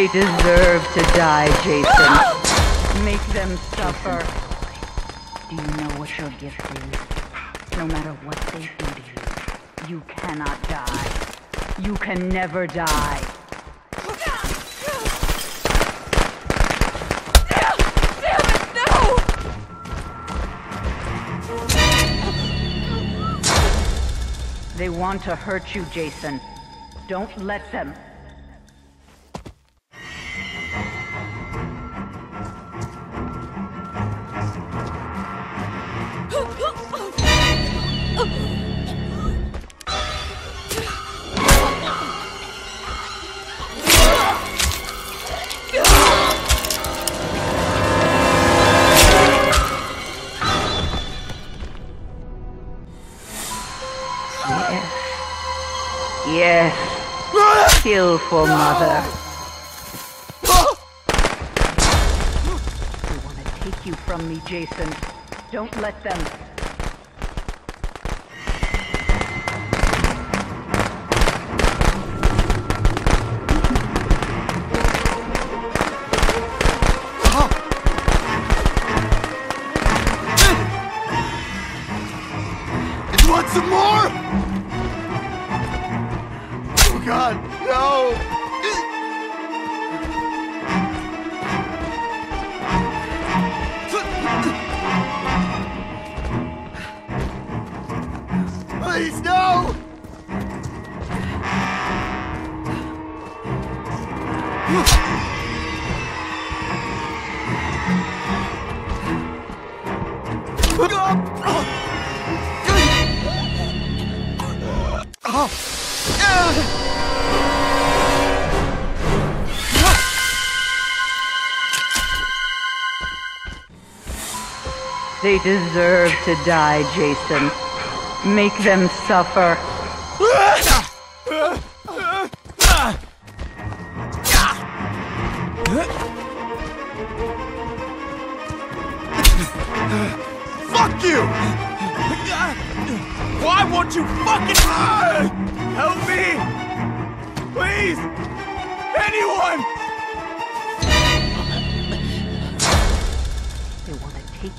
They deserve to die, Jason. Make them suffer. Do you know what your gift is? No matter what they do to you, you cannot die. You can never die. They want to hurt you, Jason. Don't let them. Kill for mother. They want to take you from me, Jason. Don't let them. Want some more? God, no! Please, no! They deserve to die, Jason. Make them suffer. Fuck you! Why won't you fucking help me? Please! Anyone!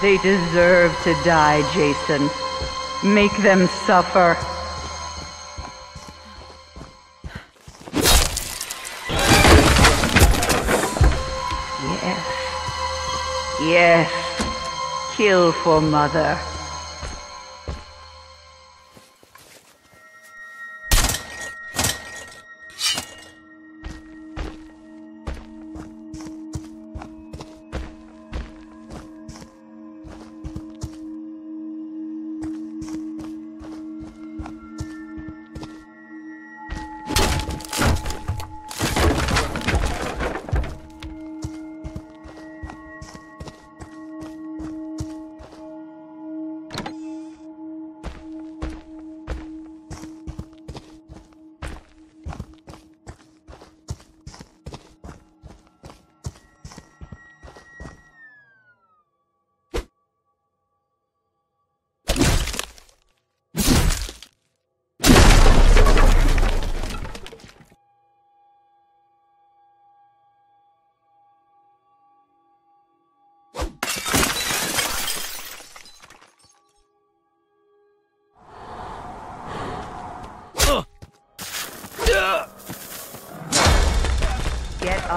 They deserve to die, Jason. Make them suffer. Yes. Yes. Kill for mother.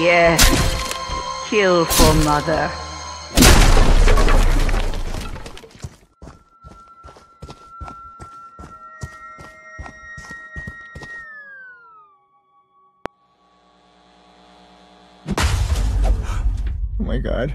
Yes. Kill for mother. Oh my god.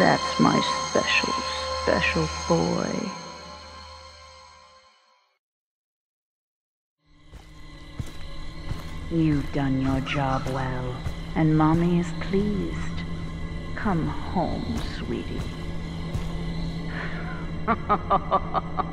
That's my special, special boy. You've done your job well, and Mommy is pleased. Come home, sweetie.